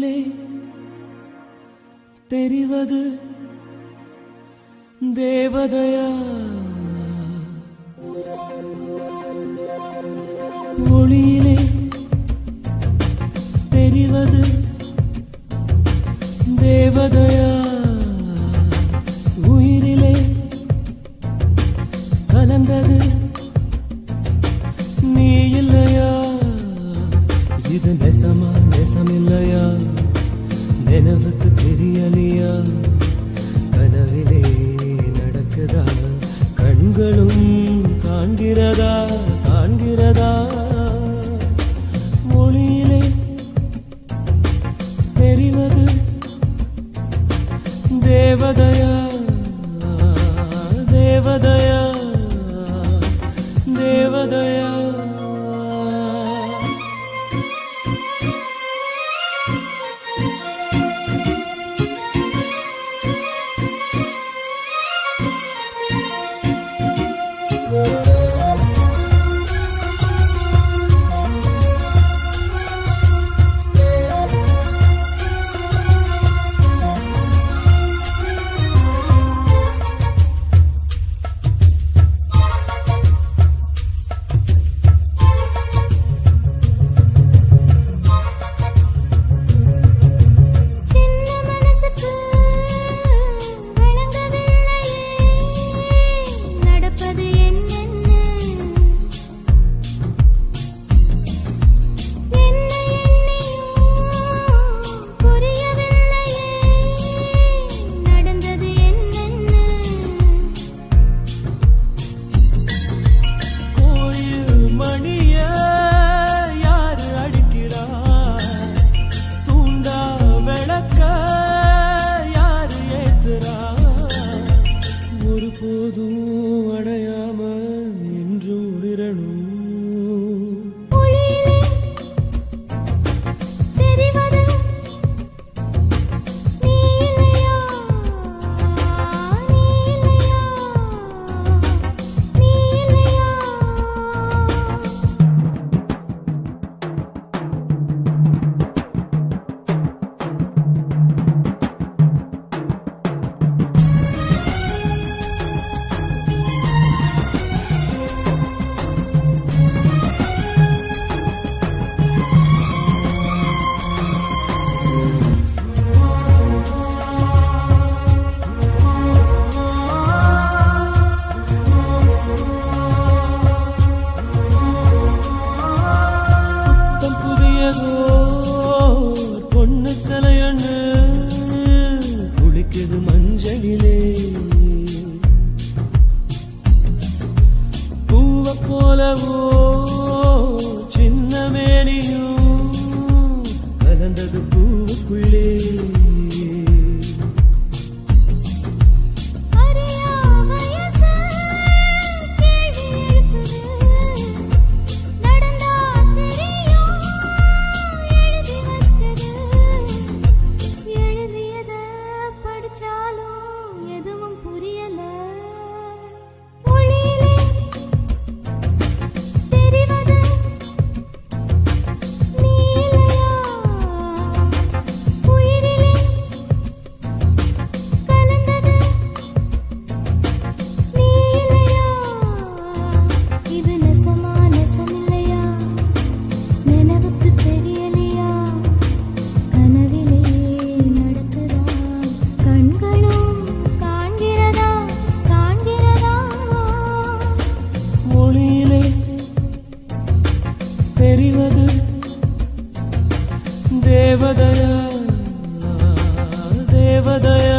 கண்ணிலே தெரிவது தேவதையா? ஒளியிலே தேசமில்லையா நினைவுக்கு தெரியலையா? கனவிலே நடக்குதா? கண்களும் காண்கிறதா? காண்கிறதா? மொழியிலே தெரிவது தேவதையா? தேவதையா? you. pudo இது மஞ்சளிலே. பூவ போலவோ தெரிவது தேவதயா தேவதயா.